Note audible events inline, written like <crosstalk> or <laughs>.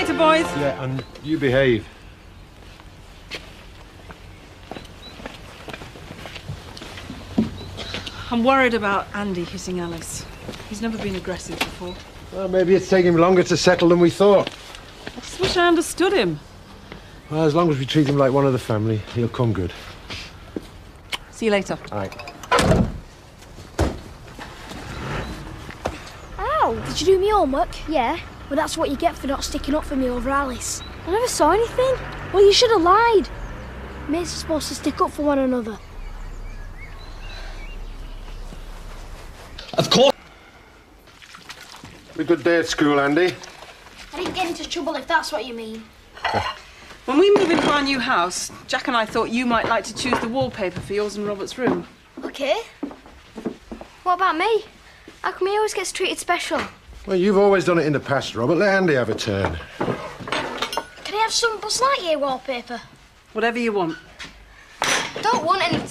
later, boys. Yeah, and you behave. I'm worried about Andy hitting Alice. He's never been aggressive before. Well, maybe it's taking him longer to settle than we thought. I just wish I understood him. Well, as long as we treat him like one of the family, he'll come good. See you later. All right. Ow! Did you do me homework? Yeah. Well, that's what you get for not sticking up for me over Alice. I never saw anything. Well, you should have lied. Mates are supposed to stick up for one another. Of course. A good day at school, Andy. I didn't get into trouble if that's what you mean. <laughs> When we move into our new house, Jack and I thought you might like to choose the wallpaper for yours and Robert's room. Okay. What about me? How come he always gets treated special? Well, you've always done it in the past, Robert. Let Andy have a turn. Can I have some Buzz Lightyear wallpaper? Whatever you want. Don't want any